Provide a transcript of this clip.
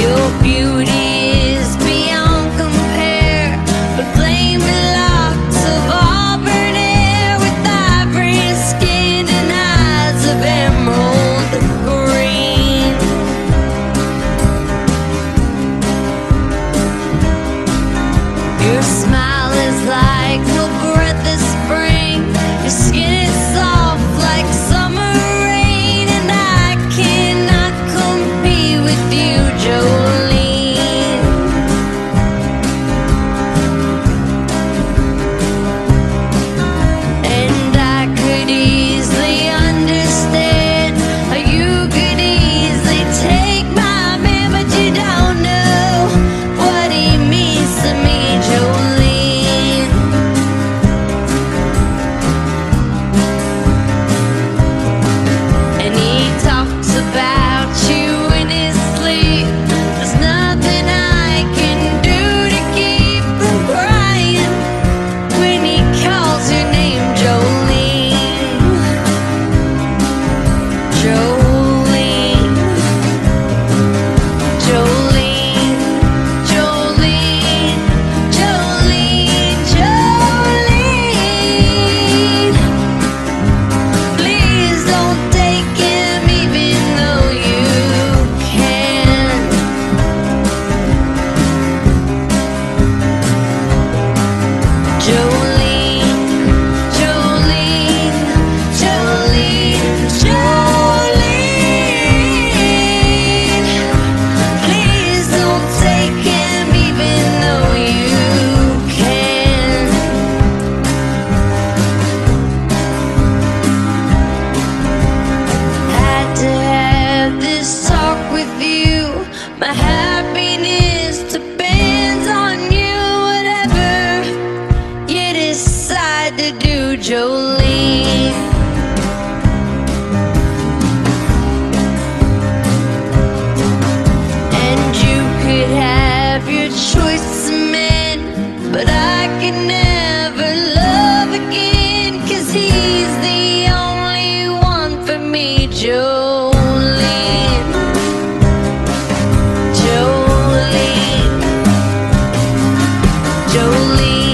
your beauty. do, Jolene. And you could have your choice of men, but I can never love again, cause he's the only one for me, Jolene, Jolene, Jolene.